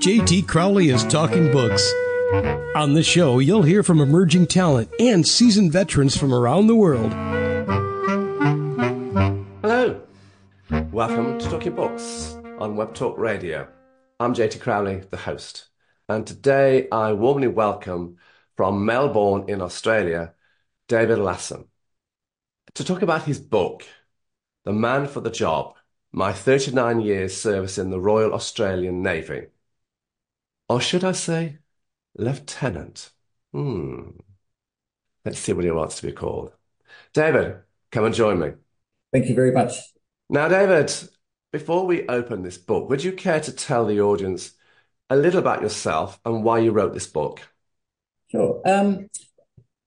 JT Crowley is talking books. On the show, you'll hear from emerging talent and seasoned veterans from around the world. Hello. Welcome to Talking Books on Web Talk Radio. I'm JT Crowley, the host. And today I warmly welcome from Melbourne in Australia, David Lassam, to talk about his book, The Man for the Job My 39 Years Service in the Royal Australian Navy. Or should I say, Lieutenant? Hmm. Let's see what he wants to be called. David, come and join me. Thank you very much. Now, David, before we open this book, would you care to tell the audience a little about yourself and why you wrote this book? Sure. Um,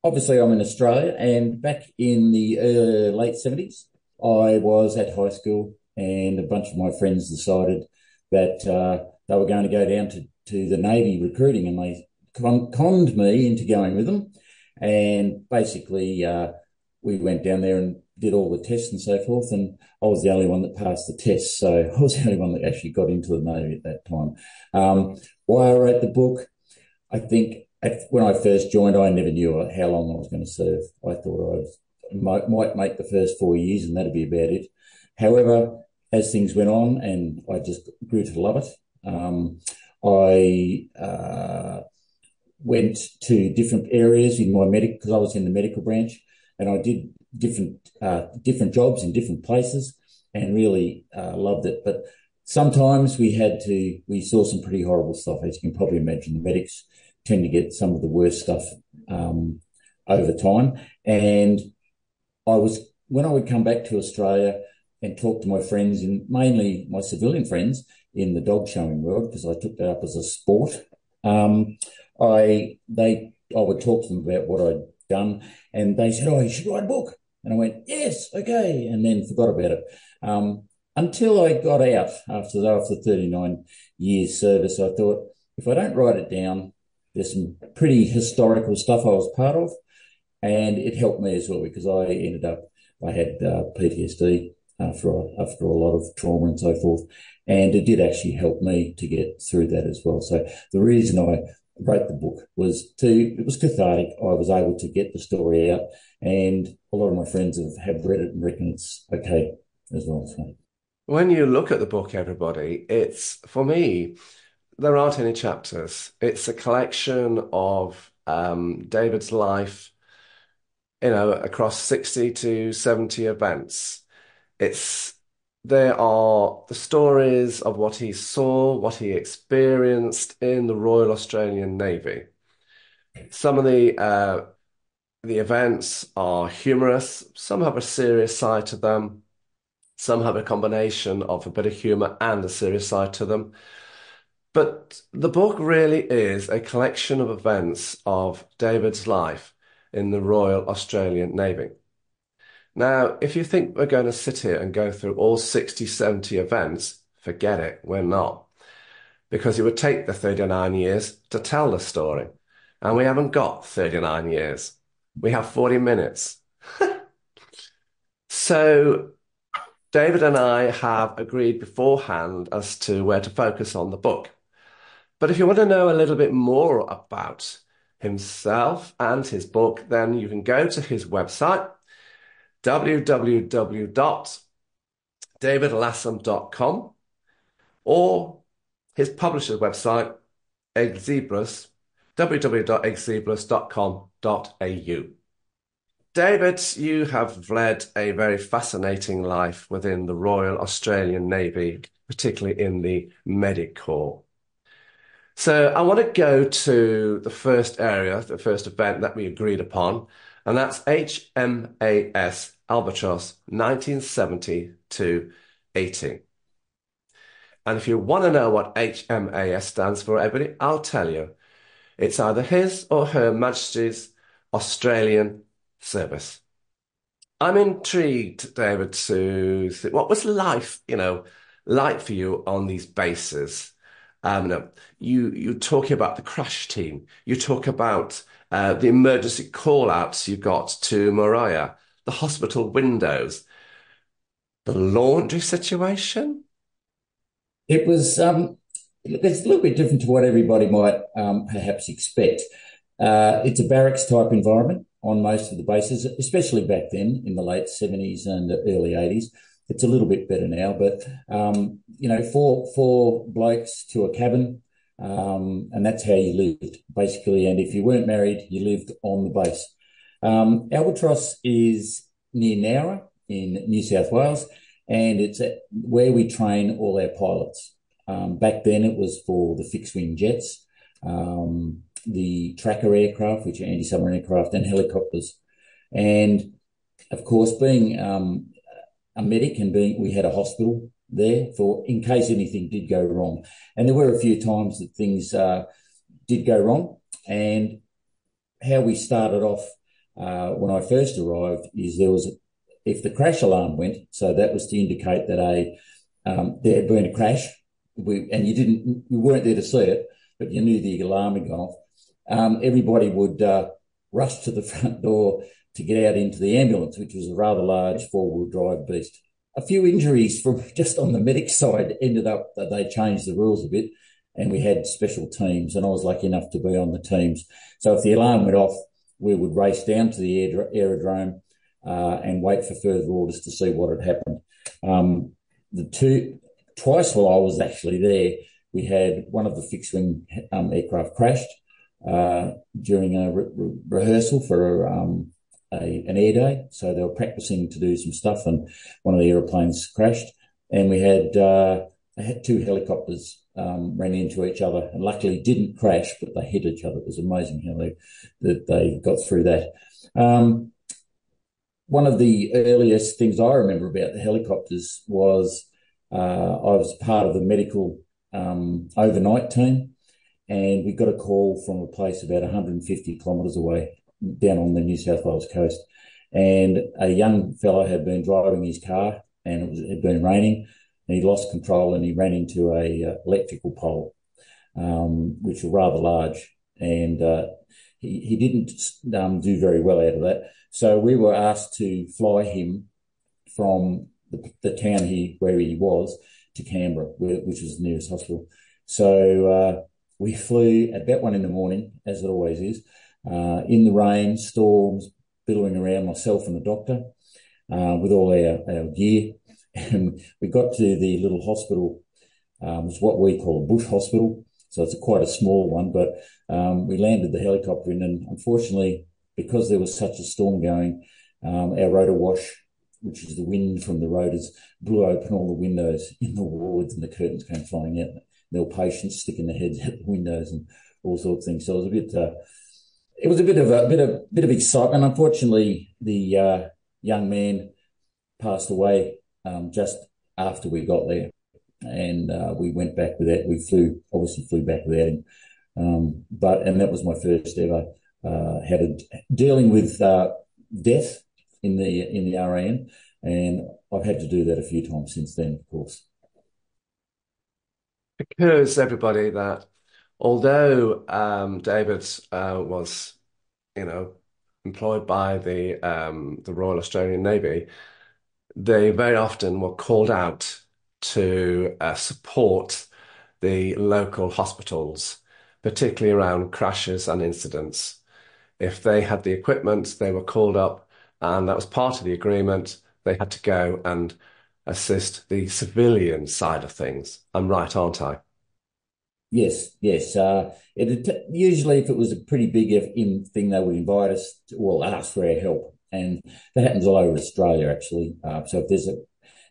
obviously, I'm in Australia, and back in the uh, late 70s, I was at high school, and a bunch of my friends decided that uh, they were going to go down to, to the Navy recruiting, and they con- conned me into going with them. And basically, uh, we went down there and did all the tests and so forth, and I was the only one that passed the test. So I was the only one that actually got into the Navy at that time. Um, why I wrote the book, I think at, when I first joined, I never knew how long I was going to serve. I thought I might, might make the first four years, and that'd be about it. However, as things went on, and I just grew to love it, um, I uh, went to different areas in my medical because I was in the medical branch, and I did different uh, different jobs in different places, and really uh, loved it. But sometimes we had to we saw some pretty horrible stuff, as you can probably imagine. The medics tend to get some of the worst stuff um, over time, and I was when I would come back to Australia and talk to my friends, and mainly my civilian friends in the dog showing world, because I took that up as a sport. Um, I they I would talk to them about what I'd done, and they said, "Oh, you should write a book." And I went, "Yes, okay," and then forgot about it. Um, until I got out after after 39 years service, I thought if I don't write it down, there's some pretty historical stuff I was part of, and it helped me as well because I ended up I had uh, PTSD after after a lot of trauma and so forth, and it did actually help me to get through that as well. So the reason I wrote the book was to it was cathartic. I was able to get the story out, and a lot of my friends have, have read it and reckon it's okay as well. So. When you look at the book, everybody, it's for me, there aren't any chapters. It's a collection of um, David's life, you know, across 60 to 70 events. It's there are the stories of what he saw, what he experienced in the Royal Australian Navy. Some of the uh, the events are humorous, some have a serious side to them, some have a combination of a bit of humor and a serious side to them. But the book really is a collection of events of David's life in the Royal Australian Navy. Now, if you think we're going to sit here and go through all 60, 70 events, forget it, we're not. Because it would take the 39 years to tell the story. And we haven't got 39 years. We have 40 minutes. so, David and I have agreed beforehand as to where to focus on the book. But if you want to know a little bit more about himself and his book, then you can go to his website, www.davidlassam.com or his publisher's website, Xzebras, www.xzebras.com.au. David, you have led a very fascinating life within the Royal Australian Navy, particularly in the Medic Corps. So I want to go to the first area, the first event that we agreed upon, and that's HMAS Albatross 1970 to 80. And if you want to know what HMAS stands for, everybody, I'll tell you. It's either His or Her Majesty's Australian Service. I'm intrigued, David, to see what was life, you know, like for you on these bases. Um, you you talking about the crash team. You talk about uh, the emergency call outs you got to Moruya, the hospital windows, the laundry situation. It was um, it's a little bit different to what everybody might um, perhaps expect. Uh, it's a barracks type environment on most of the bases, especially back then in the late 70s and early 80s. It's a little bit better now, but um, you know, four four blokes to a cabin, um, and that's how you lived basically. And if you weren't married, you lived on the base. Um, Albatross is near Nowra in New South Wales, and it's where we train all our pilots. Um, back then, it was for the fixed wing jets, um, the tracker aircraft, which are anti submarine aircraft, and helicopters. And of course, being a medic and being, we had a hospital there for in case anything did go wrong. And there were a few times that things uh, did go wrong. And how we started off uh, when I first arrived is there was if the crash alarm went, so that was to indicate that a um, there had been a crash, we, and you didn't, you weren't there to see it, but you knew the alarm had gone off. Um, everybody would uh, rush to the front door to get out into the ambulance, which was a rather large four-wheel drive beast. A few injuries from just on the medic side ended up that they changed the rules a bit, and we had special teams, and I was lucky enough to be on the teams. So if the alarm went off, we would race down to the aerodrome uh, and wait for further orders to see what had happened. Um, the two twice while I was actually there, we had one of the fixed wing um, aircraft crashed uh, during a re- rehearsal for um, a, an air day. So they were practicing to do some stuff, and one of the aeroplanes crashed. And we had uh, had two helicopters um, ran into each other, and luckily didn't crash, but they hit each other. It was amazing how they that they got through that. Um, one of the earliest things I remember about the helicopters was uh, I was part of the medical um, overnight team, and we got a call from a place about 150 kilometres away down on the New South Wales coast. And a young fellow had been driving his car and it, was, it had been raining and he lost control and he ran into a uh, electrical pole, um, which was rather large. And uh, he, he didn't um, do very well out of that. So we were asked to fly him from the, the town he where he was to Canberra, which was the nearest hospital. So uh, we flew at about one in the morning, as it always is, uh, in the rain, storms, billowing around myself and the doctor uh, with all our, our gear. And we got to the little hospital, um, it's what we call a bush hospital. So it's a quite a small one, but um, we landed the helicopter in, and unfortunately, because there was such a storm going, um, our rotor wash, which is the wind from the rotors, blew open all the windows in the wards, and the curtains came flying out. There were patients sticking their heads out the windows and all sorts of things. So it was a bit uh, it was a bit of a bit of bit of excitement. Unfortunately, the uh, young man passed away just after we got there, and uh, we went back with that. We flew obviously flew back without him, um, but and that was my first ever uh, had a, dealing with uh, death in the in the RAN, and I've had to do that a few times since then, of course. Because everybody that although um, David uh, was, you know, employed by the um, the Royal Australian Navy, they very often were called out to uh, support the local hospitals, particularly around crashes and incidents. If they had the equipment, they were called up, and that was part of the agreement. They had to go and assist the civilian side of things. I'm right, aren't I? Yes, yes. Uh, it, usually, if it was a pretty big thing, they would invite us, to, well, ask for our help, and that happens all over Australia, actually. Uh, so if there's a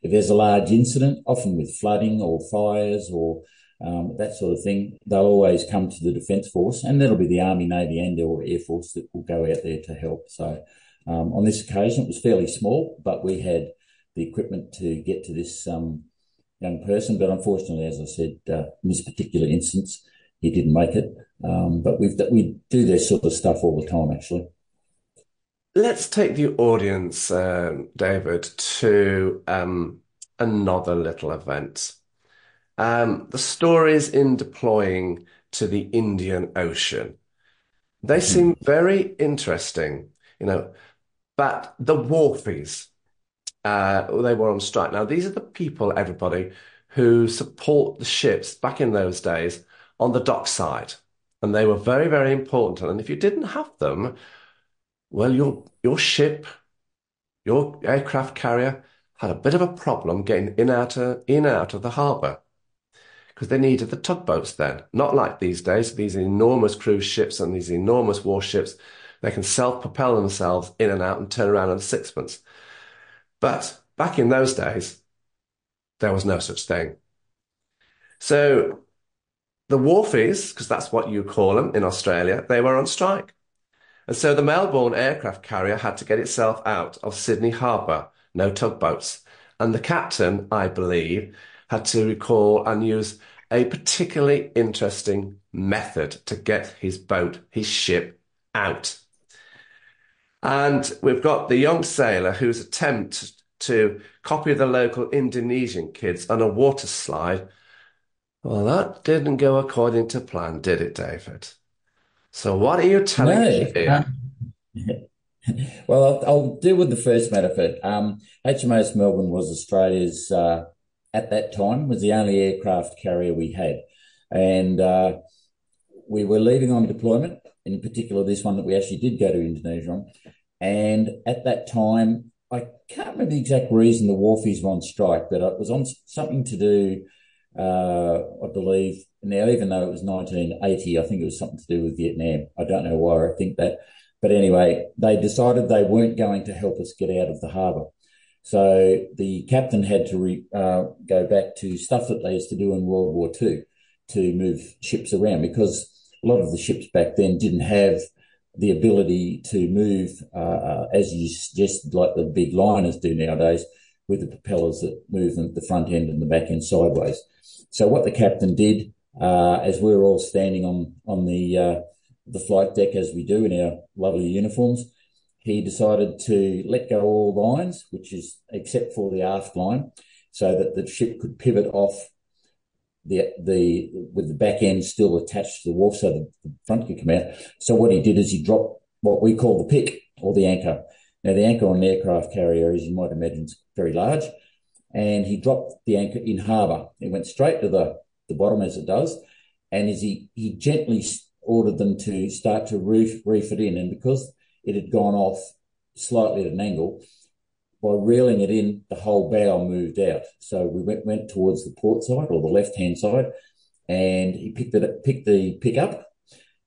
if there's a large incident, often with flooding or fires or um, that sort of thing, they'll always come to the Defence Force, and that'll be the Army, Navy, and or Air Force that will go out there to help. So um, on this occasion, it was fairly small, but we had the equipment to get to this um, young person. But unfortunately, as I said, uh, in this particular instance, he didn't make it. Um, but we've we do this sort of stuff all the time, actually. Let's take the audience, uh, David, to um, another little event. Um, the stories in deploying to the Indian Ocean. They mm-hmm. seem very interesting, you know, but the Wharfies, uh, they were on strike. Now, these are the people, everybody, who support the ships back in those days on the dockside. And they were very, very important. And if you didn't have them, well, your your ship, your aircraft carrier had a bit of a problem getting in out of, in out of the harbour because they needed the tugboats then. Not like these days, these enormous cruise ships and these enormous warships. They can self-propel themselves in and out and turn around a sixpence. But back in those days, there was no such thing. So the wharfies, because that's what you call them in Australia, they were on strike. And so the Melbourne aircraft carrier had to get itself out of Sydney Harbour, no tugboats. And the captain, I believe, had to recall and use a particularly interesting method to get his boat, his ship, out. And we've got the young sailor whose attempt to copy the local Indonesian kids on a water slide. Well, that didn't go according to plan, did it, David? So what are you telling No. me? Um, well, I'll, I'll deal with the first matter first. Um, HMAS Melbourne was Australia's, uh, at that time, was the only aircraft carrier we had. And uh, we were leaving on deployment, in particular, this one that we actually did go to Indonesia on. And at that time, I can't remember the exact reason the wharfies were on strike, but it was on something to do, uh, I believe. Now, even though it was 1980, I think it was something to do with Vietnam. I don't know why I think that. But anyway, they decided they weren't going to help us get out of the harbour. So the captain had to re, uh, go back to stuff that they used to do in World War II to move ships around because a lot of the ships back then didn't have the ability to move, uh, as you suggested, like the big liners do nowadays, with the propellers that move them at the front end and the back end sideways. So what the captain did, as we were all standing on on the uh, the flight deck as we do in our lovely uniforms, he decided to let go all lines, which is except for the aft line, so that the ship could pivot off the the with the back end still attached to the wharf, so the, the front could come out. So what he did is he dropped what we call the pick or the anchor. Now the anchor on an aircraft carrier, as you might imagine, is very large, and he dropped the anchor in harbour. It went straight to the the bottom as it does, and as he he gently ordered them to start to reef reef it in, and because it had gone off slightly at an angle, by reeling it in, the whole bow moved out. So we went, went towards the port side or the left hand side, and he picked it picked the pick up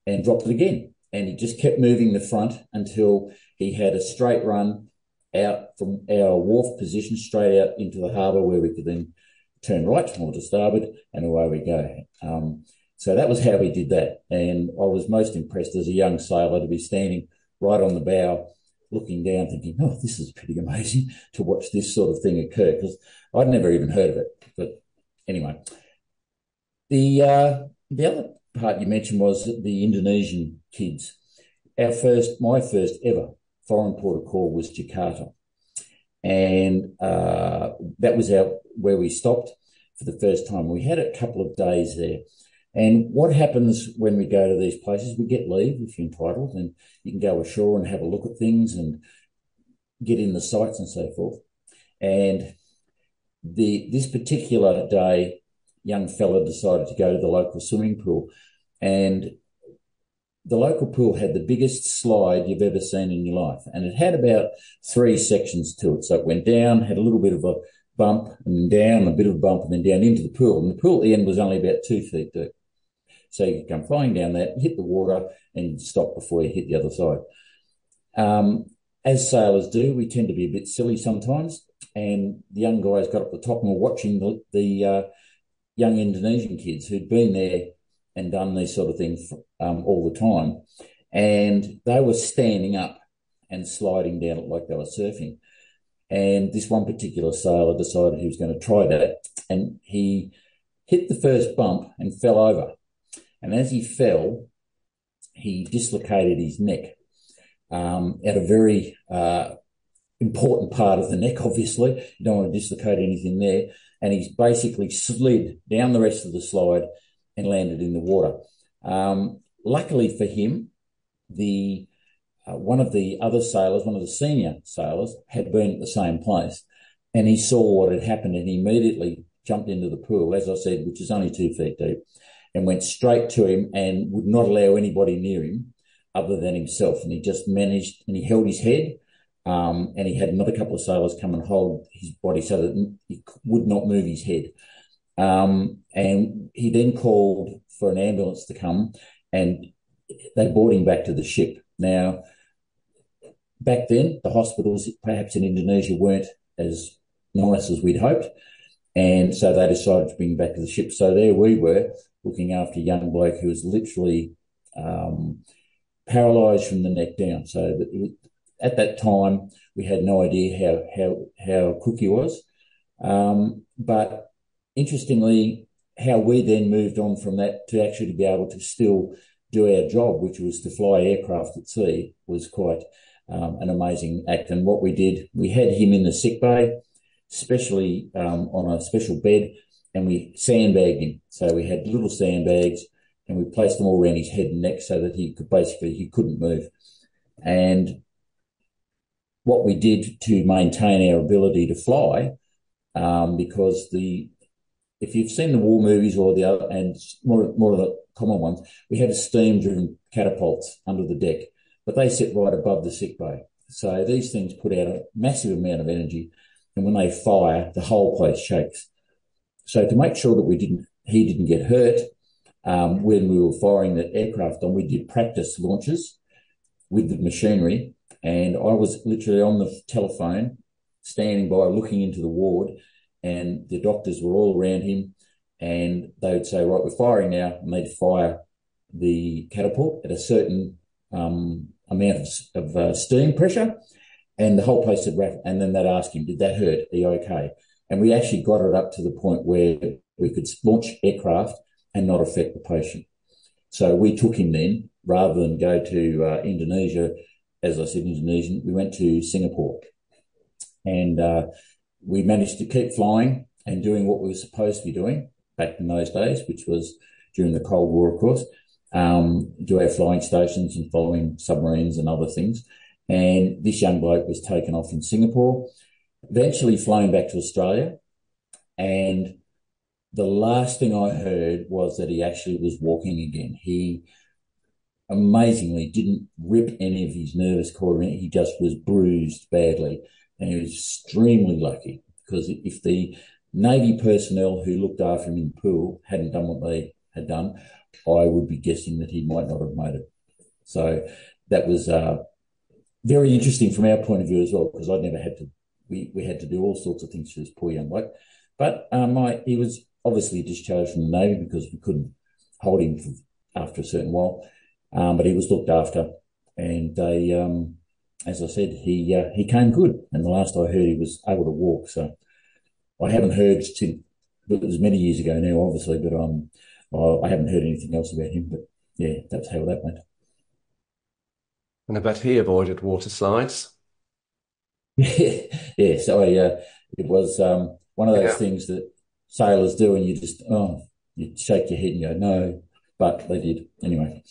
and dropped it again. And he just kept moving the front until he had a straight run out from our wharf position straight out into the harbour where we could then turn right or to starboard and away we go. Um, so that was how we did that. And I was most impressed as a young sailor to be standing right on the bow looking down, thinking, "Oh, this is pretty amazing to watch this sort of thing occur." Because I'd never even heard of it. But anyway, the uh, the other part you mentioned was the Indonesian kids. Our first, my first ever foreign port of call was Jakarta, and uh, that was our where we stopped for the first time. We had a couple of days there. And what happens when we go to these places? We get leave if you're entitled, and you can go ashore and have a look at things and get in the sights and so forth. And the this particular day, young fella decided to go to the local swimming pool, and the local pool had the biggest slide you've ever seen in your life, and it had about three sections to it. So it went down, had a little bit of a bump, and down, a bit of a bump, and then down into the pool. And the pool at the end was only about two feet deep. So you could come flying down that, hit the water, and stop before you hit the other side. Um, as sailors do, we tend to be a bit silly sometimes. And the young guys got up the top and were watching the, the uh, young Indonesian kids who'd been there and done these sort of things um, all the time. And they were standing up and sliding down like they were surfing. And this one particular sailor decided he was going to try that. And he hit the first bump and fell over. And as he fell, he dislocated his neck um, at a very uh, important part of the neck, obviously. You don't want to dislocate anything there. And he's basically slid down the rest of the slide and landed in the water. Um, luckily for him, the uh, one of the other sailors, one of the senior sailors, had been at the same place, and he saw what had happened, and he immediately jumped into the pool, as I said, which is only two feet deep, and went straight to him and would not allow anybody near him other than himself. And he just managed, and he held his head, um, and he had another couple of sailors come and hold his body so that he would not move his head. Um, and he then called for an ambulance to come, and they brought him back to the ship. Now, back then, the hospitals, perhaps in Indonesia, weren't as nice as we'd hoped. And so they decided to bring him back to the ship. So there we were looking after a young bloke who was literally um, paralysed from the neck down. So at that time, we had no idea how how how quick he was. Um, but interestingly, how we then moved on from that to actually be able to still do our job, which was to fly aircraft at sea, was quite um, an amazing act. And what we did, we had him in the sick bay, especially um, on a special bed, and we sandbagged him. So we had little sandbags, and we placed them all around his head and neck so that he could basically he couldn't move. And what we did to maintain our ability to fly, um, because the if you've seen the war movies or the other and more more of the common ones, we have steam driven catapults under the deck, but they sit right above the sick bay. So these things put out a massive amount of energy, and when they fire, the whole place shakes. So to make sure that we didn't he didn't get hurt um, when we were firing the aircraft on, we did practice launches with the machinery and I was literally on the telephone, standing by, looking into the ward, and the doctors were all around him. And they would say, Right, we're firing now. And they'd fire the catapult at a certain um, amount of, of uh, steam pressure. And the whole place would rattle. And then they'd ask him, Did that hurt? Are you okay? And we actually got it up to the point where we could launch aircraft and not affect the patient. So we took him then, rather than go to uh, Indonesia as I said, Indonesian. We went to Singapore and uh, we managed to keep flying and doing what we were supposed to be doing back in those days, which was during the Cold War, of course, um, do our flying stations and following submarines and other things. And this young bloke was taken off in Singapore, eventually flown back to Australia. And the last thing I heard was that he actually was walking again. He amazingly didn't rip any of his nervous cord. He just was bruised badly. And he was extremely lucky because if the Navy personnel who looked after him in pool hadn't done what they had done, I would be guessing that he might not have made it. So that was uh, very interesting from our point of view as well, because I'd never had to, we, we had to do all sorts of things for this poor young bloke. But um, I, he was obviously discharged from the Navy because we couldn't hold him for, after a certain while. Um, but he was looked after, and they, um, as I said, he uh, he came good. And the last I heard, he was able to walk. So I haven't heard since it was many years ago now, obviously, but um, I, I haven't heard anything else about him. But yeah, that's how that went. And I bet he avoided water slides. yeah, so I, uh, it was um, one of those yeah. things that sailors do, and you just oh, you shake your head and go no, but they did anyway.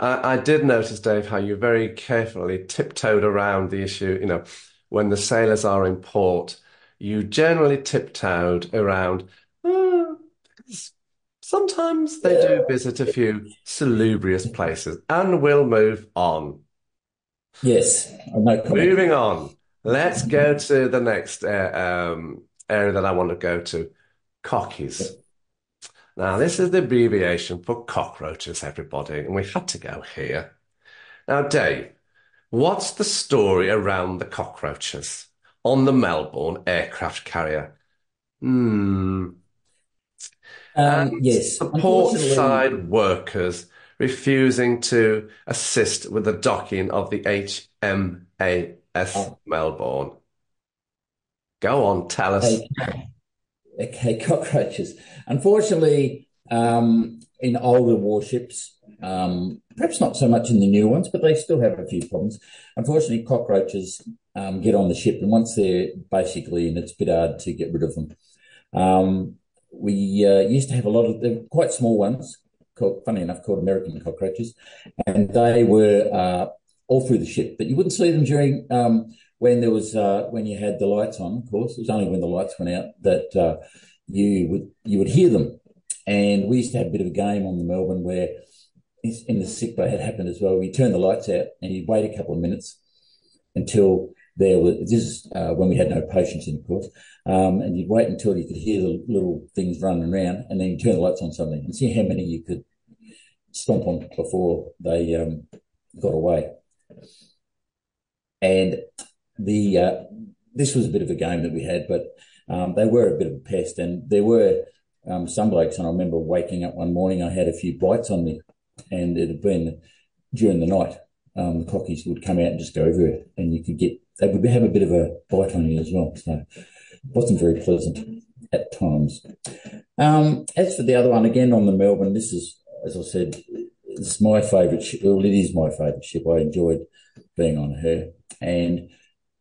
I, I did notice, Dave, how you very carefully tiptoed around the issue. You know, when the sailors are in port, you generally tiptoed around. Oh, sometimes they do visit a few salubrious places, and we'll move on. Yes, no moving on. Let's go to the next uh, um, area that I want to go to: cockies. Now, this is the abbreviation for cockroaches, everybody, and we had to go here. Now, Dave, what's the story around the cockroaches on the Melbourne aircraft carrier? Hmm. Um, yes. Support side workers refusing to assist with the docking of the HMAS oh. Melbourne. Go on, tell us. Okay. okay, cockroaches. Unfortunately, um, in older warships, um, perhaps not so much in the new ones, but they still have a few problems. Unfortunately, cockroaches um, get on the ship, and once they're basically in, it's a bit hard to get rid of them. Um, we uh, used to have a lot of they're quite small ones, called, funny enough, called American cockroaches, and they were uh, all through the ship, but you wouldn't see them during um, when there was uh, when you had the lights on, of course, it was only when the lights went out that uh, you would you would hear them. And we used to have a bit of a game on the Melbourne where in the sick bay had happened as well. We turn the lights out and you'd wait a couple of minutes until there was this is uh, when we had no patients in, of course, um, and you'd wait until you could hear the little things running around, and then you turn the lights on something and see how many you could stomp on before they um, got away. And the uh, this was a bit of a game that we had, but um, they were a bit of a pest, and there were um, some blokes. And I remember waking up one morning, I had a few bites on me, and it had been during the night. Um, the cockies would come out and just go everywhere, and you could get they would have a bit of a bite on you as well. So it wasn't very pleasant at times. Um, as for the other one, again on the Melbourne, this is, as I said, it's my favourite ship. Well, it is my favourite ship. I enjoyed being on her. And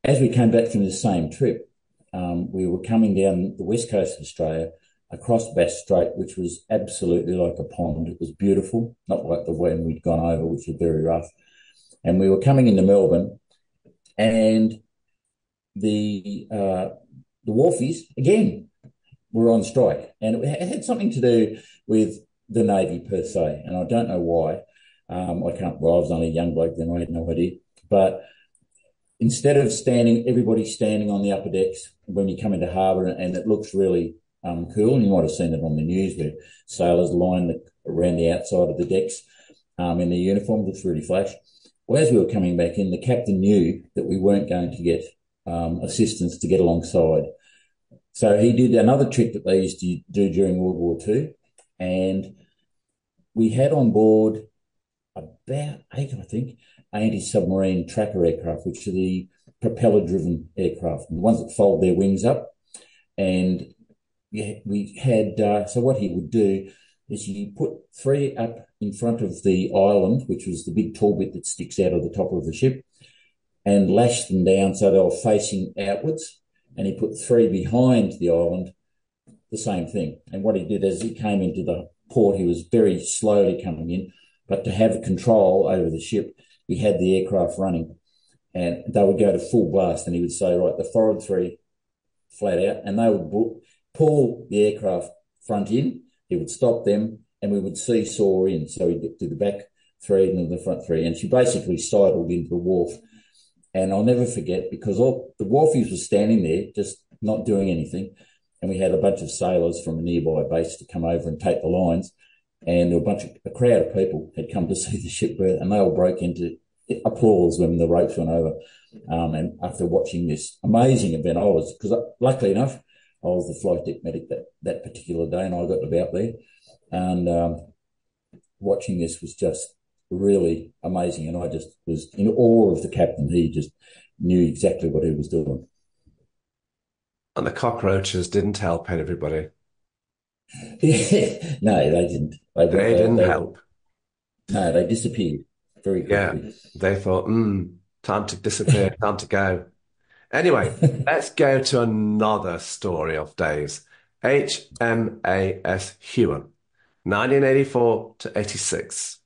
as we came back from the same trip, um, we were coming down the west coast of Australia across Bass Strait, which was absolutely like a pond. It was beautiful, not like the one we'd gone over, which was very rough. And we were coming into Melbourne, and the uh, the wharfies again were on strike, and it had something to do with the navy per se, and I don't know why. Um, I can't. Well, I was only a young bloke then; I had no idea. But instead of standing, everybody standing on the upper decks when you come into harbour, and it looks really um, cool. And you might have seen it on the news where sailors line the, around the outside of the decks um, in their uniform. Looks really flash. Well, as we were coming back in, the captain knew that we weren't going to get um, assistance to get alongside. So he did another trick that they used to do during World War II. And we had on board about eight, I think, anti submarine tracker aircraft, which are the propeller driven aircraft, the ones that fold their wings up. And we had, uh, so what he would do is he put three up in front of the island, which was the big tall bit that sticks out of the top of the ship, and lash them down so they were facing outwards. And he put three behind the island, the same thing. And what he did as he came into the port, he was very slowly coming in, but to have control over the ship, he had the aircraft running and they would go to full blast. And he would say, right, the forward three flat out, and they would pull the aircraft front in. He would stop them and we would seesaw in. So he'd do the back three and then the front three. And she basically sidled into the wharf. And I'll never forget because all the wharfies were standing there just not doing anything. And we had a bunch of sailors from a nearby base to come over and take the lines. And there were a bunch of a crowd of people had come to see the ship berth, and they all broke into applause when the ropes went over. Um, and after watching this amazing event, I was because luckily enough, I was the flight deck medic that that particular day, and I got about there. And um, watching this was just really amazing. And I just was in awe of the captain. He just knew exactly what he was doing. And the cockroaches didn't help everybody. no, they didn't. They, they didn't help. No, they disappeared very quickly. Yeah, they thought, hmm, time to disappear, time to go. Anyway, let's go to another story of days. HMAS Huon, 1984 to 86.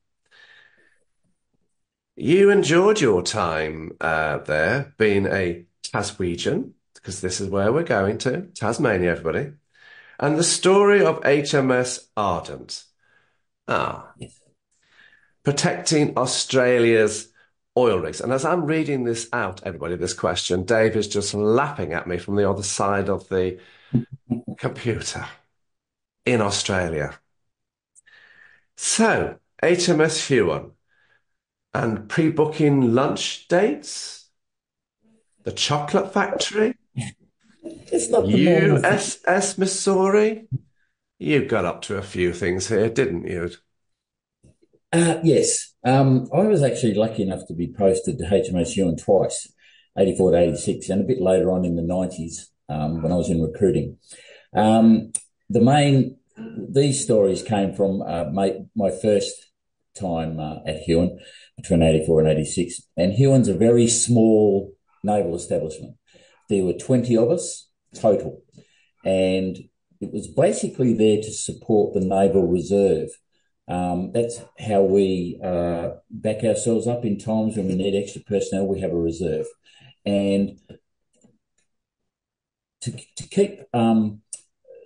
You enjoyed your time uh, there being a Taswegian, because this is where we're going to, Tasmania, everybody. And the story of HMS Ardent. Ah, protecting Australia's oil rigs. And as I'm reading this out, everybody, this question, Dave is just laughing at me from the other side of the computer in Australia. So, HMS Huon and pre booking lunch dates, the chocolate factory, it's not the USS Missouri. You got up to a few things here, didn't you? Uh, yes. Um, I was actually lucky enough to be posted to HMS Huon twice, 84 to 86, and a bit later on in the 90s um, when I was in recruiting. Um, the main, these stories came from uh, my, my first time uh, at Huon between 84 and 86. And Huon's a very small naval establishment. There were 20 of us total. And it was basically there to support the Naval Reserve um, that's how we uh, back ourselves up in times when we need extra personnel. We have a reserve, and to to keep um,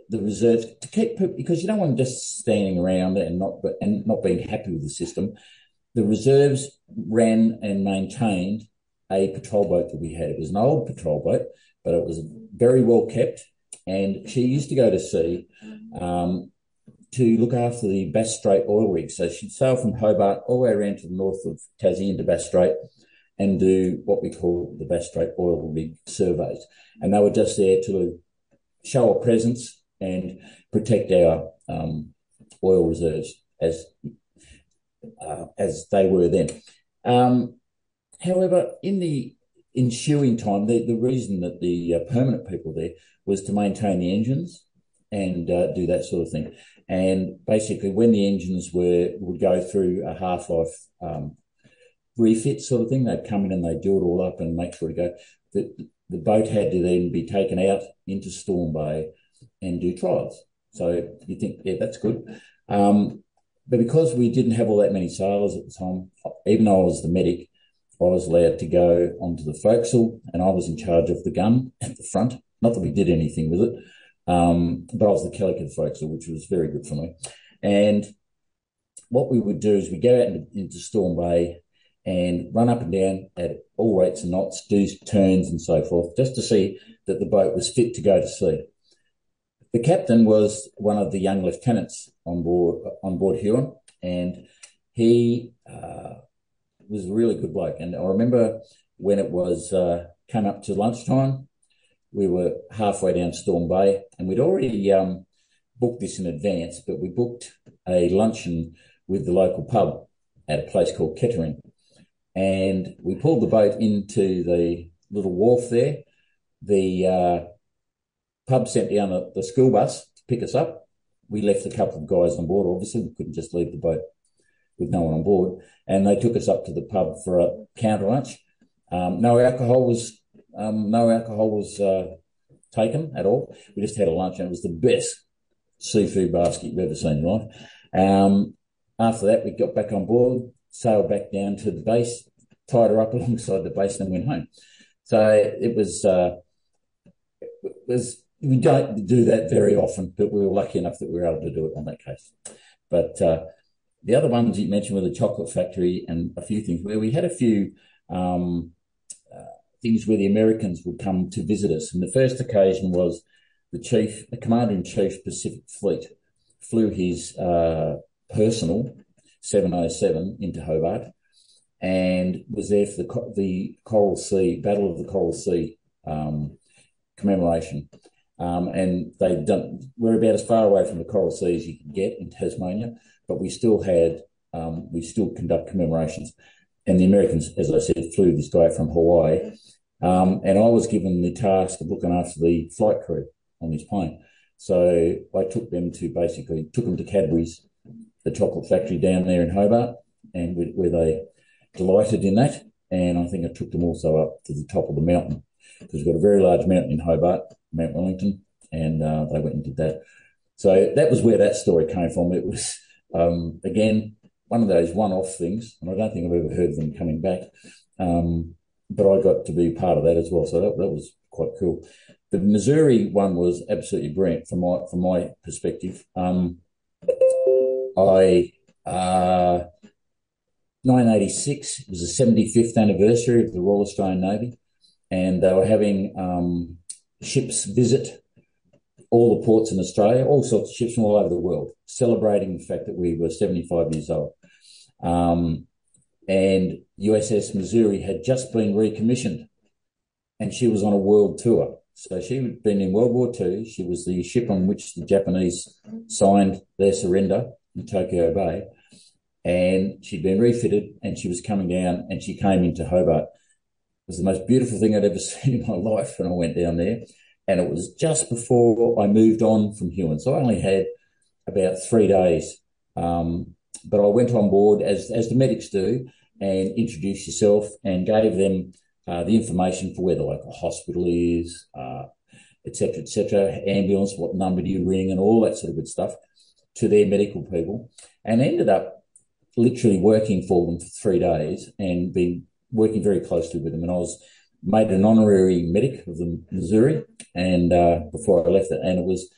the reserves to keep because you don't want them just standing around and not and not being happy with the system. The reserves ran and maintained a patrol boat that we had. It was an old patrol boat, but it was very well kept. And she used to go to sea um, to look after the Bass Strait oil rig. So she'd sail from Hobart all the way around to the north of Tassie into Bass Strait and do what we call the Bass Strait oil rig surveys. And they were just there to show a presence and protect our um, oil reserves as uh, as they were then. Um, however, in the ensuing time, the, the reason that the uh, permanent people there was to maintain the engines and uh, do that sort of thing. And basically, when the engines were would go through a half life um, refit sort of thing, they'd come in and they'd do it all up and make sure to go. The, the boat had to then be taken out into Storm Bay and do trials. So you think, yeah, that's good. Um, but because we didn't have all that many sailors at the time, even though I was the medic, I was allowed to go onto the forecastle and I was in charge of the gun at the front. Not that we did anything with it, um, but I was the Kellicut forecastle, which was very good for me. And what we would do is we go out into, into Storm Bay and run up and down at all rates and knots, do turns and so forth, just to see that the boat was fit to go to sea. The captain was one of the young lieutenants on board on board Huon, and he uh, was a really good bloke. And I remember when it was uh, came up to lunchtime, we were halfway down Storm Bay, and we'd already um, booked this in advance, but we booked a luncheon with the local pub at a place called Kettering. And we pulled the boat into the little wharf there. The uh, pub sent down the, the school bus to pick us up. We left a couple of guys on board. Obviously, we couldn't just leave the boat with no one on board. And they took us up to the pub for a counter lunch. Um, no alcohol was um, no alcohol was uh, taken at all. We just had a lunch, and it was the best seafood basket you've ever seen in life. Um, after that, we got back on board, sailed back down to the base, tied her up alongside the base, and went home. So it was uh, it was we don't do that very often, but we were lucky enough that we were able to do it on that case. But uh, the other ones you mentioned were the chocolate factory and a few things where we had a few um, uh, things where the Americans would come to visit us. And the first occasion was the chief, the commander in chief Pacific Fleet, flew his uh, personal 707 into Hobart and was there for the, the Coral Sea Battle of the Coral Sea um, commemoration. Um, and they've done, we're about as far away from the Coral Sea as you can get in Tasmania, but we still had, um, we still conduct commemorations. And the Americans, as I said, flew this guy from Hawaii. Um, and I was given the task of looking after the flight crew on this plane. So I took them to basically, took them to Cadbury's, the chocolate factory down there in Hobart, and where they delighted in that. And I think I took them also up to the top of the mountain because we've got a very large mountain in Hobart Mount Wellington, and uh, they went and did that. So that was where that story came from. It was um, again one of those one-off things, and I don't think I've ever heard them coming back. Um, but I got to be part of that as well, so that, that was quite cool. The Missouri one was absolutely brilliant from my from my perspective. Um, I uh, 1986 it was the 75th anniversary of the Royal Australian Navy, and they were having um, ships visit all the ports in Australia, all sorts of ships from all over the world, celebrating the fact that we were 75 years old. Um, and USS Missouri had just been recommissioned and she was on a world tour. So she had been in World War II. She was the ship on which the Japanese signed their surrender in Tokyo Bay. And she'd been refitted and she was coming down and she came into Hobart It was the most beautiful thing I'd ever seen in my life when I went down there. And it was just before I moved on from Huon. So I only had about three days. Um, but I went on board as, as the medics do and introduced yourself and gave them uh, the information for where the local hospital is, etc., uh, etc., et ambulance, what number do you ring, and all that sort of good stuff to their medical people. And ended up literally working for them for three days and been working very closely with them. And I was made an honorary medic of the Missouri, and uh, before I left it, and it was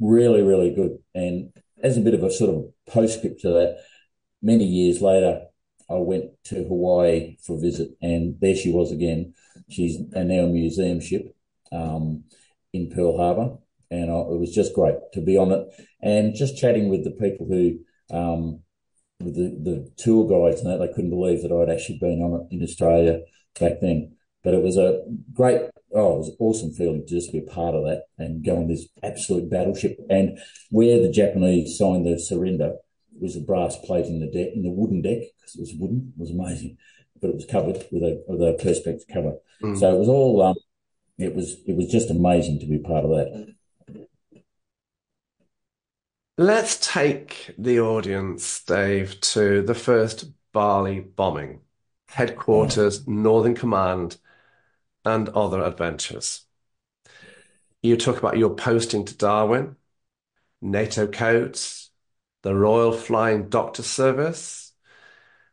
really, really good. And as a bit of a sort of postscript to that, many years later, I went to Hawaii for a visit, and there she was again. She's now a museum ship um, in Pearl Harbor, and I, it was just great to be on it and just chatting with the people who, um, with the, the tour guides, and that they couldn't believe that I'd actually been on it in Australia back then. But it was a great, oh, it was an awesome feeling to just be a part of that and go on this absolute battleship. And where the Japanese signed the surrender was a brass plate in the deck, in the wooden deck, because it was wooden, it was amazing. But it was covered with a, with a perspex cover. Mm. So it was all, um, it was, it was just amazing to be part of that. Let's take the audience, Dave, to the first Bali bombing, headquarters, Northern Command, and other adventures. You talk about your posting to Darwin, NATO codes, the Royal Flying Doctor Service,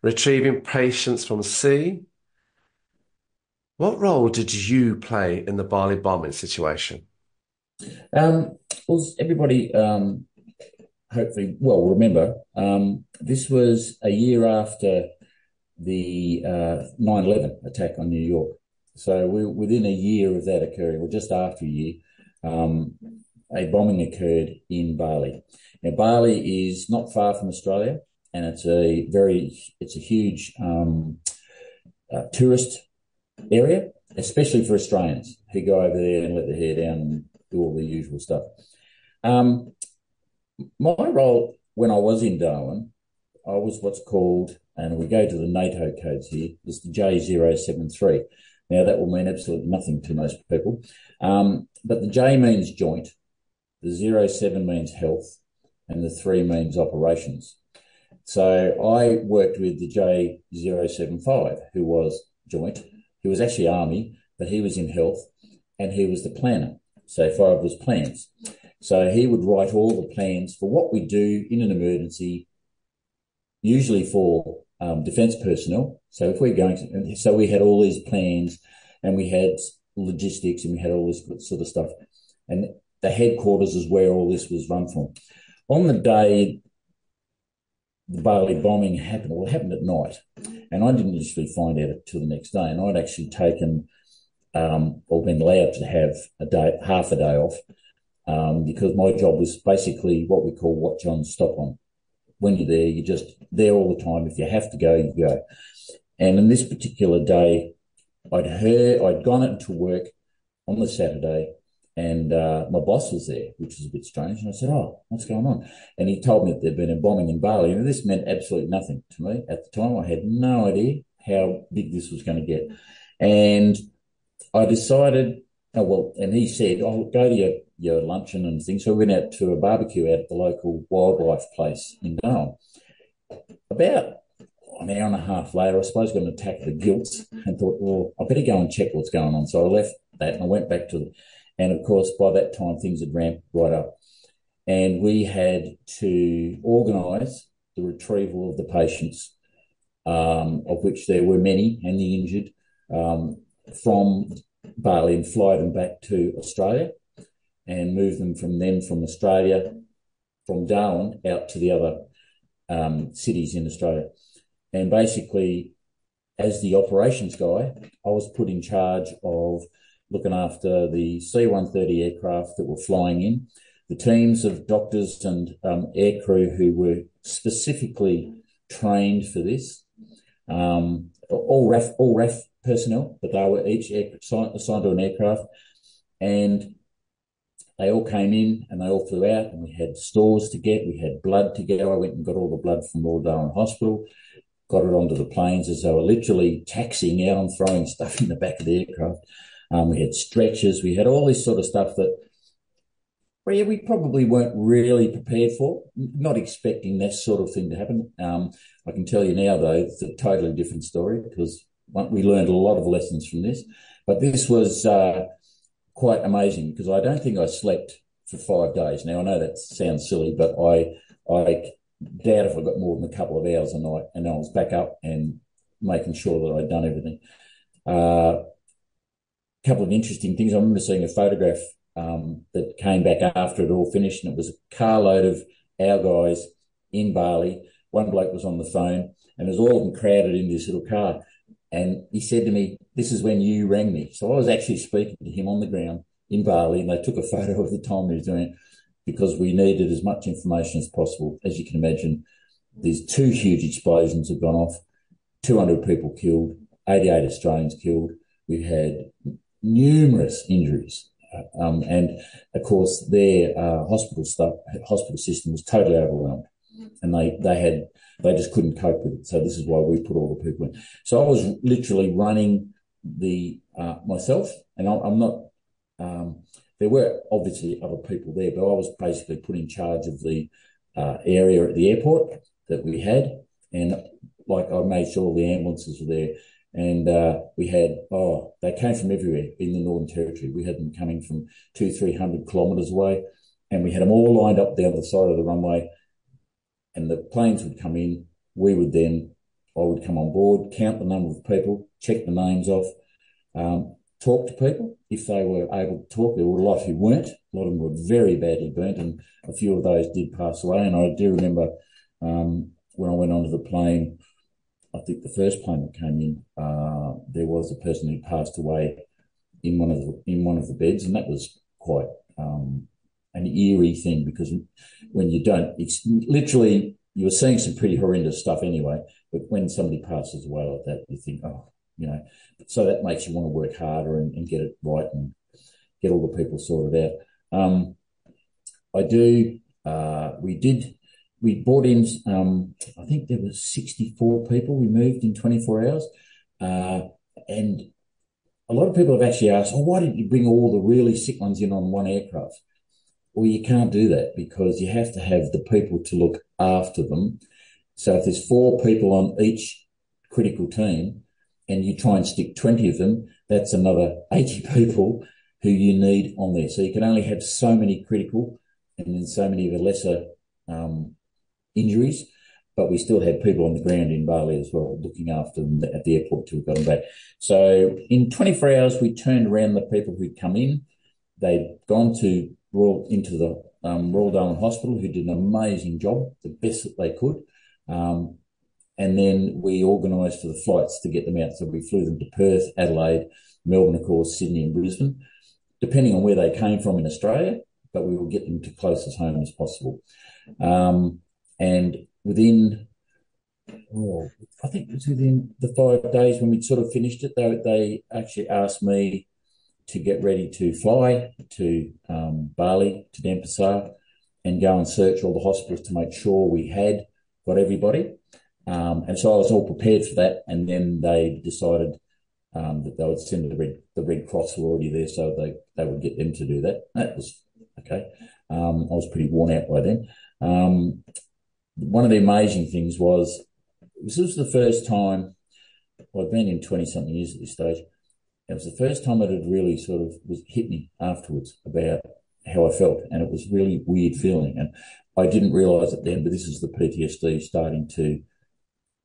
retrieving patients from the sea. What role did you play in the Bali bombing situation? Um, well, everybody um, hopefully well remember, um, this was a year after the uh, 9 11 attack on New York. So we within a year of that occurring, or just after a year, um, a bombing occurred in Bali. Now, Bali is not far from Australia, and it's a very, it's a huge um, uh, tourist area, especially for Australians who go over there and let their hair down and do all the usual stuff. Um, my role when I was in Darwin, I was what's called, and we go to the NATO codes here, is the J073. Now, that will mean absolutely nothing to most people. Um, but the J means joint, the zero seven means health, and the 3 means operations. So I worked with the J075, who was joint, who was actually Army, but he was in health, and he was the planner. So five was plans. So he would write all the plans for what we do in an emergency, usually for um, defence personnel. So if we're going to, so we had all these plans and we had logistics and we had all this sort of stuff. And the headquarters is where all this was run from. On the day the Bali bombing happened, well, it happened at night. And I didn't actually find out until the next day. And I'd actually taken um, or been allowed to have a day, half a day off um, because my job was basically what we call watch on, stop on. When you're there, you're just there all the time. If you have to go, you go. And in this particular day, I'd heard, I'd gone into work on the Saturday and uh, my boss was there, which was a bit strange. And I said, Oh, what's going on? And he told me that there'd been a bombing in Bali. And this meant absolutely nothing to me at the time. I had no idea how big this was going to get. And I decided, oh, well, and he said, I'll go to your your luncheon and things. So we went out to a barbecue out at the local wildlife place in Darwin. About an hour and a half later, I suppose got an attack of the guilt and thought, well, I better go and check what's going on. So I left that and I went back to the, and of course, by that time, things had ramped right up. And we had to organise the retrieval of the patients, um, of which there were many, and the injured, um, from Bali and fly them back to Australia and move them from then from Australia, from Darwin out to the other um, cities in Australia. And basically, as the operations guy, I was put in charge of looking after the C 130 aircraft that were flying in, the teams of doctors and um, aircrew who were specifically trained for this, um, all RAF, all RAF personnel, but they were each assigned to an aircraft. And they all came in and they all flew out and we had stores to get, we had blood to go. I went and got all the blood from Royal Darwin Hospital, got it onto the planes as they were literally taxiing out and throwing stuff in the back of the aircraft. Um, we had stretchers, we had all this sort of stuff that yeah, we probably weren't really prepared for, not expecting that sort of thing to happen. Um, I can tell you now, though, it's a totally different story because we learned a lot of lessons from this. But this was uh, quite amazing because I don't think I slept for five days. Now I know that sounds silly, but I I doubt if I got more than a couple of hours a night, and I was back up and making sure that I'd done everything. Uh, couple of interesting things. I remember seeing a photograph um, that came back after it all finished, and it was a carload of our guys in Bali. One bloke was on the phone, and there's all of them crowded in this little car. And he said to me, "This is when you rang me." So I was actually speaking to him on the ground in Bali, and they took a photo of the time he was doing it because we needed as much information as possible. As you can imagine, these two huge explosions have gone off, 200 people killed, 88 Australians killed. We had numerous injuries. Um, and of course, their uh, hospital stuff, hospital system was totally overwhelmed, and they they had they just couldn't cope with it. So this is why we put all the people in. So I was literally running the uh, myself, and I'm, I'm not. Um, there were obviously other people there, but I was basically put in charge of the uh, area at the airport that we had, and like I made sure all the ambulances were there. And uh, we had, oh, they came from everywhere in the Northern Territory. We had them coming from two, 300 kilometres away. And we had them all lined up down the side of the runway. And the planes would come in. We would then, I would come on board, count the number of people, check the names off, um, talk to people if they were able to talk. There were a lot who weren't. A lot of them were very badly burnt, and a few of those did pass away. And I do remember um, when I went onto the plane, I think the first plane that came in, uh, there was a person who passed away in one of the in one of the beds, and that was quite um, an eerie thing because when you don't, it's literally you were seeing some pretty horrendous stuff anyway. But when somebody passes away like that, you think, oh, you know, so that makes you want to work harder and, and get it right and get all the people sorted out. Um, I do. Uh, we did we brought in, um, I think there were 64 people we moved in 24 hours. Uh, and a lot of people have actually asked, oh, why didn't you bring all the really sick ones in on one aircraft? Well, you can't do that because you have to have the people to look after them. So if there's four people on each critical team and you try and stick 20 of them, that's another 80 people who you need on there. So you can only have so many critical and then so many of the lesser um, injuries, but we still had people on the ground in Bali as well, looking after them at the airport till we got them back. So in 24 hours, we turned around the people who'd come in. They'd gone to Royal into the um, Royal Darwin Hospital, who did an amazing job, the best that they could. Um, and then we organised for the flights to get them out. So we flew them to Perth, Adelaide, Melbourne, of course, Sydney, and Brisbane, depending on where they came from in Australia. But we will get them to closest home as possible. Um, and within, oh, I think it was within the five days when we'd sort of finished it, they, they actually asked me to get ready to fly to um, Bali, to Denpasar, and go and search all the hospitals to make sure we had got everybody. Um, and so I was all prepared for that. And then they decided um, that they would send the Red, the Red Cross were already there, so they, they would get them to do that. That was okay. Um, I was pretty worn out by then. Um, one of the amazing things was this was the first time well, I've been in 20 something years at this stage. It was the first time it had really sort of was hit me afterwards about how I felt. And it was really weird feeling. And I didn't realize it then, but this is the PTSD starting to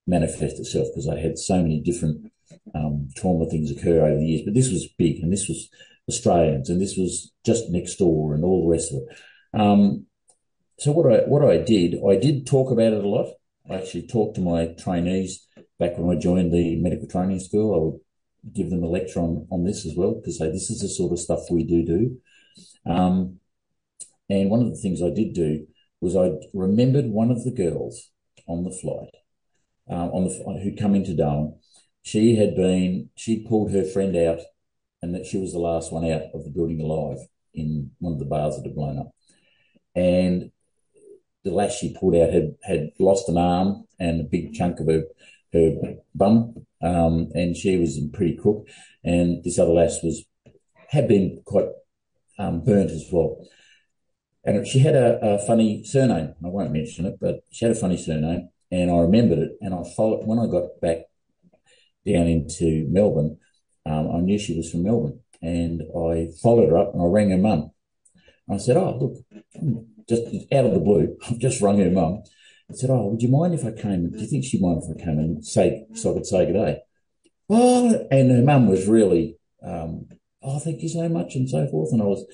manifest itself because I had so many different um, trauma things occur over the years. But this was big and this was Australians and this was just next door and all the rest of it. Um, so what I what I did, I did talk about it a lot. I actually talked to my trainees back when I joined the medical training school. I would give them a lecture on, on this as well to say this is the sort of stuff we do do. Um, and one of the things I did do was I remembered one of the girls on the flight, uh, on the who'd come into Darwin. She had been she pulled her friend out, and that she was the last one out of the building alive in one of the bars that had blown up. And the lass she pulled out had had lost an arm and a big chunk of her her bum, um, and she was in pretty crook. And this other lass was had been quite um, burnt as well. And she had a, a, funny surname. I won't mention it, but she had a funny surname, and I remembered it. And I followed when I got back down into Melbourne. Um, I knew she was from Melbourne, and I followed her up and I rang her mum. I said, "Oh, look, just out of the blue, I've just rung her mum and said, Oh, would you mind if I came? Do you think she'd mind if I came and say, so I could say good day? Oh, and her mum was really, um, oh, thank you so much, and so forth. And I was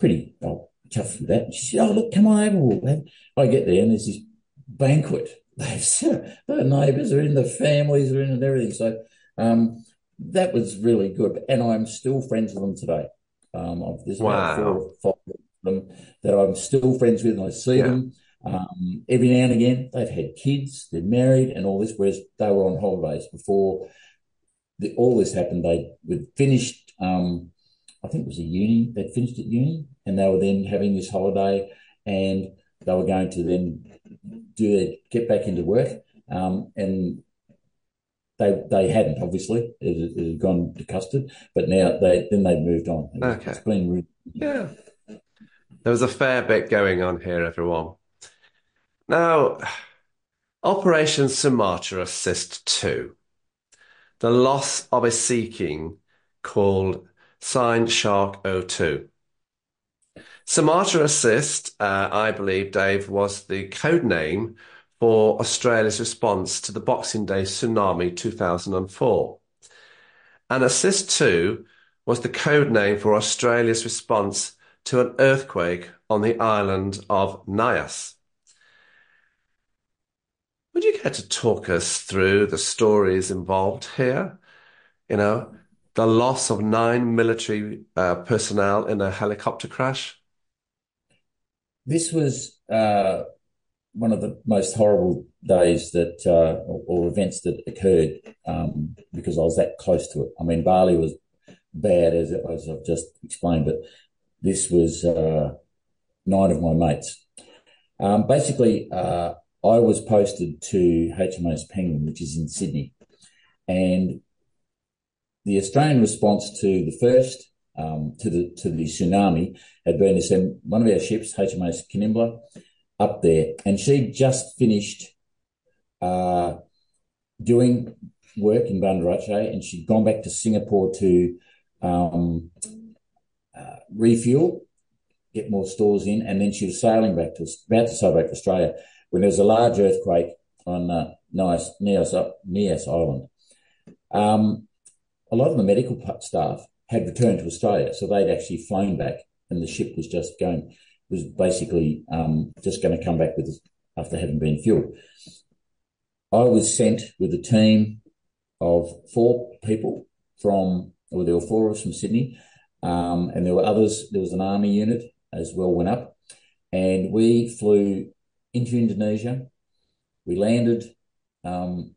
pretty oh, chuffed with that. And she said, oh, look, come on over. We'll I get there, and there's this banquet. the neighbours are in, the families are in, and everything. So um, that was really good. And I'm still friends with them today. Um, there's wow. about four or five of them that I'm still friends with, and I see yeah. them um, every now and again. They've had kids, they're married, and all this. Whereas they were on holidays before the, all this happened. They were finished. Um, I think it was a uni. They'd finished at uni, and they were then having this holiday, and they were going to then do their, get back into work. Um, and they they hadn't obviously it, it, had gone to custard, but now they then they've moved on. Okay, it's been really- yeah. There was a fair bit going on here, everyone. Now, Operation Sumatra Assist 2, the loss of a Sea King called Sign Shark 02. Sumatra Assist, uh, I believe, Dave, was the code name for Australia's response to the Boxing Day tsunami 2004. And Assist 2 was the code name for Australia's response to an earthquake on the island of Nias. Would you care to talk us through the stories involved here? You know, the loss of nine military uh, personnel in a helicopter crash? This was uh, one of the most horrible days that, uh, or, events that occurred um, because I was that close to it. I mean, Bali was bad, as, it, as I've just explained, but this was uh, nine of my mates. Um, basically, uh, I was posted to HMAS Penguin, which is in Sydney, and the Australian response to the first um, to the to the tsunami had been to send one of our ships, HMAS Kanimbla, up there, and she just finished uh, doing work in Banda Aceh, and she'd gone back to Singapore to um, uh, refuel, get more stores in, and then she was sailing back to about to sail back to Australia when there was a large earthquake on uh, Nias, Nias, Nias Island. Um, a lot of the medical staff had returned to Australia, so they'd actually flown back, and the ship was just going, was basically um, just going to come back with after having been fueled. I was sent with a team of four people from, well, there were four of us from Sydney, um, and there were others. There was an army unit as well went up, and we flew into Indonesia. We landed um,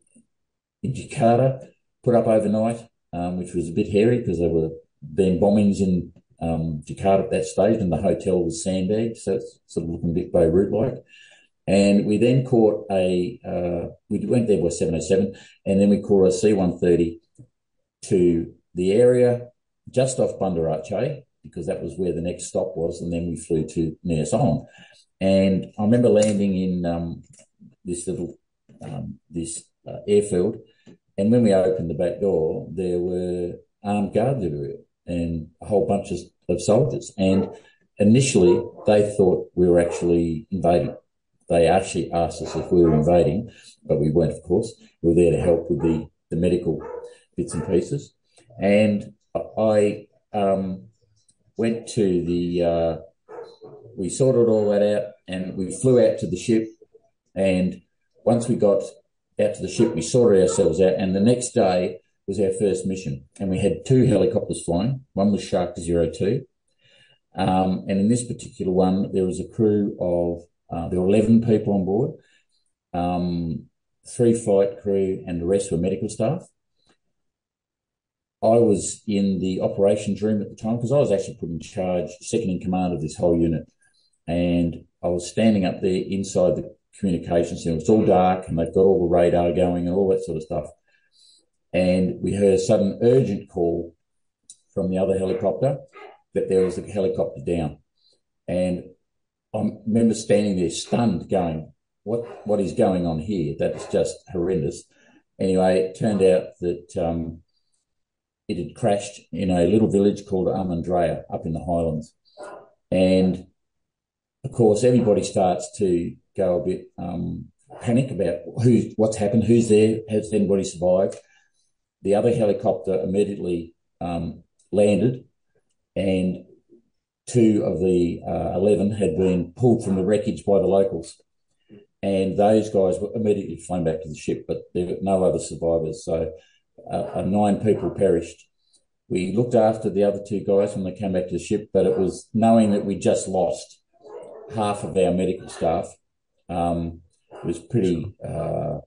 in Jakarta, put up overnight, um, which was a bit hairy because there were being bombings in um, Jakarta at that stage, and the hotel was sandbagged, so it's sort of looking a bit Beirut like. And we then caught a, uh, we went there by 707, and then we caught a C 130 to the area just off Banda Aceh, because that was where the next stop was, and then we flew to Nias. And I remember landing in um, this little um, this uh, airfield, and when we opened the back door, there were armed guards everywhere and a whole bunch of, of soldiers. And initially, they thought we were actually invading. They actually asked us if we were invading, but we weren't, of course. We were there to help with the, the medical bits and pieces. And I um, went to the uh, we sorted all that out and we flew out to the ship. And once we got out to the ship, we sorted ourselves out. And the next day was our first mission. And we had two helicopters flying. One was Shark 02. Um, and in this particular one, there was a crew of, uh, there were 11 people on board, um, three flight crew, and the rest were medical staff. I was in the operations room at the time because I was actually put in charge, second in command of this whole unit and I was standing up there inside the communication center. It's all dark and they've got all the radar going and all that sort of stuff. And we heard a sudden urgent call from the other helicopter that there was a helicopter down. And I remember standing there stunned going, what, what is going on here? That's just horrendous. Anyway, it turned out that, um, it had crashed in a little village called Amandraya up in the highlands. And of course, everybody starts to go a bit um, panic about who, what's happened, who's there, has anybody survived. The other helicopter immediately um, landed and two of the uh, 11 had been pulled from the wreckage by the locals. And those guys were immediately flown back to the ship, but there were no other survivors. So uh, nine people perished. We looked after the other two guys when they came back to the ship, but it was knowing that we just lost half of our medical staff. Um, was pretty uh,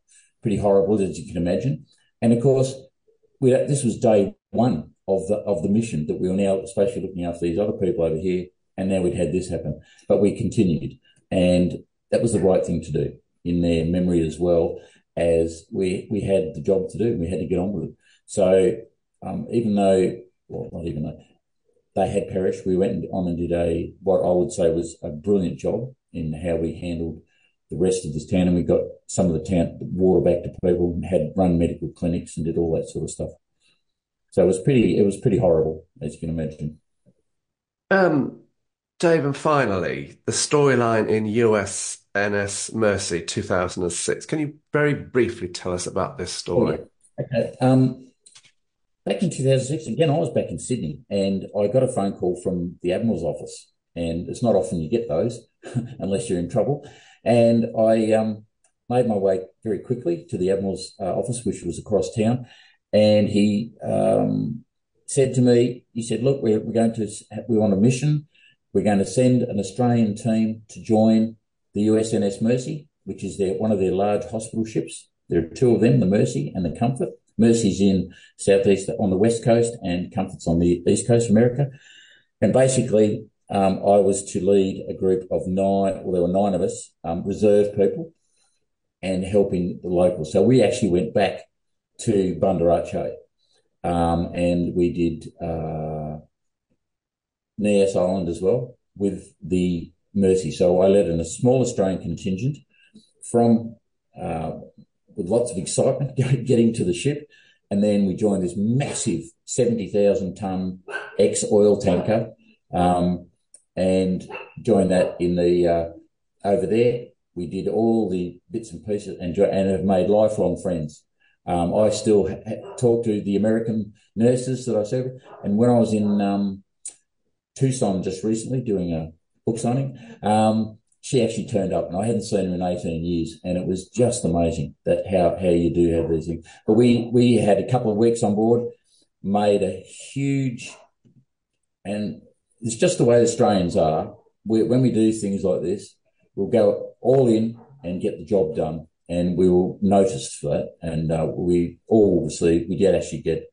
pretty horrible, as you can imagine. And of course, we, this was day one of the of the mission that we were now especially looking after these other people over here, and now we'd had this happen. But we continued, and that was the right thing to do in their memory as well as we we had the job to do. We had to get on with it. So um, even though, well, not even though they had perished, we went on and did a what I would say was a brilliant job in how we handled the rest of this town, and we got some of the town water back to people, and had run medical clinics and did all that sort of stuff. So it was pretty, it was pretty horrible, as you can imagine. Um, Dave, and finally, the storyline in USNS Mercy 2006. Can you very briefly tell us about this story? Okay. Um, back in 2006, again, I was back in Sydney and I got a phone call from the Admiral's office. And it's not often you get those unless you're in trouble. And I um, made my way very quickly to the Admiral's uh, office, which was across town and he um, said to me, he said, "Look, we're, we're going to we're on a mission. We're going to send an Australian team to join the USNS Mercy, which is their one of their large hospital ships. There are two of them, the Mercy and the Comfort. Mercy's in southeast on the west coast, and Comfort's on the east coast of America. And basically, um, I was to lead a group of nine, well, there were nine of us, um, reserve people, and helping the locals. So we actually went back to Banda Aceh. Um, and we did uh, Nias Island as well with the Mercy. So I led in a small Australian contingent from uh, with lots of excitement getting to the ship. And then we joined this massive 70,000 ton ex oil tanker um, and joined that in the uh, over there. We did all the bits and pieces and, and have made lifelong friends. Um, I still ha- talk to the American nurses that I serve. And when I was in um, Tucson just recently doing a book signing, um, she actually turned up and I hadn't seen her in 18 years. And it was just amazing that how, how you do have these things. But we, we had a couple of weeks on board, made a huge, and it's just the way Australians are. We, when we do things like this, we'll go all in and get the job done and we will notice for that. And uh, we all received, we did actually get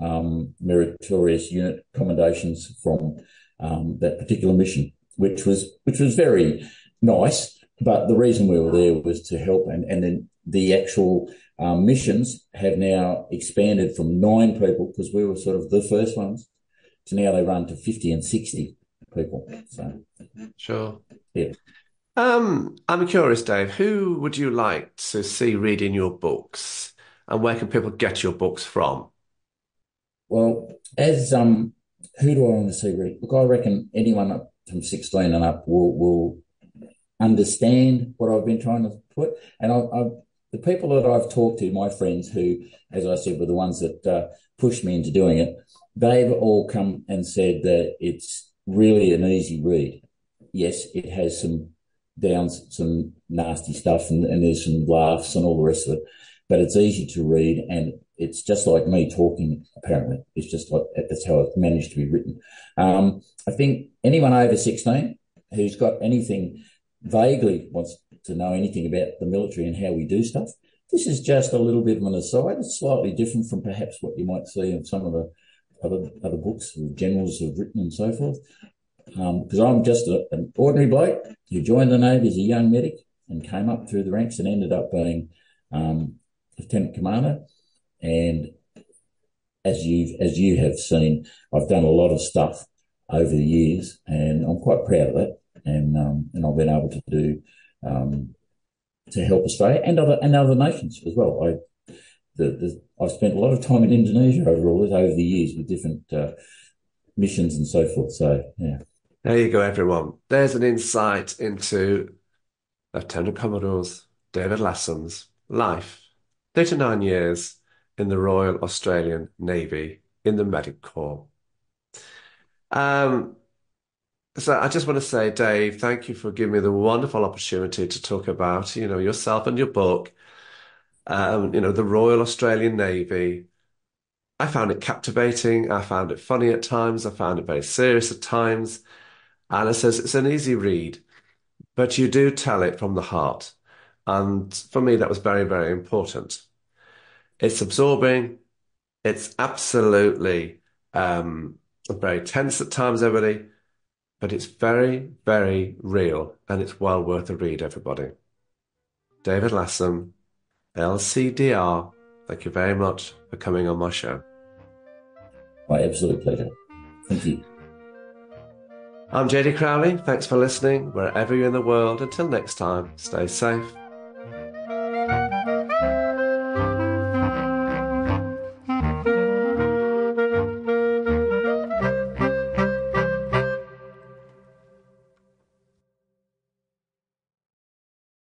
um, meritorious unit commendations from um, that particular mission, which was which was very nice. But the reason we were there was to help, and and then the actual um, missions have now expanded from nine people because we were sort of the first ones to now they run to fifty and sixty people. So sure, yeah. Um, I'm curious, Dave, who would you like to see reading your books and where can people get your books from? Well, as um, who do I want to see read? Look, I reckon anyone up from 16 and up will will understand what I've been trying to put. And I, I the people that I've talked to, my friends who, as I said, were the ones that uh, pushed me into doing it, they've all come and said that it's really an easy read. Yes, it has some downs, some nasty stuff and, and there's some laughs and all the rest of it. But it's easy to read and it's just like me talking, apparently. It's just like that's how it's managed to be written. Um, I think anyone over 16 who's got anything vaguely wants to know anything about the military and how we do stuff, this is just a little bit of an aside. It's slightly different from perhaps what you might see in some of the other other books generals have written and so forth because um, I'm just a, an ordinary bloke who joined the Navy as a young medic and came up through the ranks and ended up being um, lieutenant commander. And as you as you have seen, I've done a lot of stuff over the years, and I'm quite proud of that. And um, and I've been able to do um, to help Australia and other and other nations as well. I the, the, I've spent a lot of time in Indonesia over all this over the years with different uh, missions and so forth. So yeah. There you go, everyone. There's an insight into Lieutenant Commodore's David Lassam's life. 39 years in the Royal Australian Navy in the Medic Corps. Um, so I just want to say, Dave, thank you for giving me the wonderful opportunity to talk about, you know, yourself and your book, um, you know, the Royal Australian Navy. I found it captivating. I found it funny at times. I found it very serious at times. Anna says it's an easy read, but you do tell it from the heart. And for me, that was very, very important. It's absorbing. It's absolutely um, very tense at times, everybody, but it's very, very real and it's well worth a read, everybody. David Lassam, LCDR, thank you very much for coming on my show. My absolute pleasure. Thank you. I'm JD Crowley. Thanks for listening wherever you're in the world. Until next time, stay safe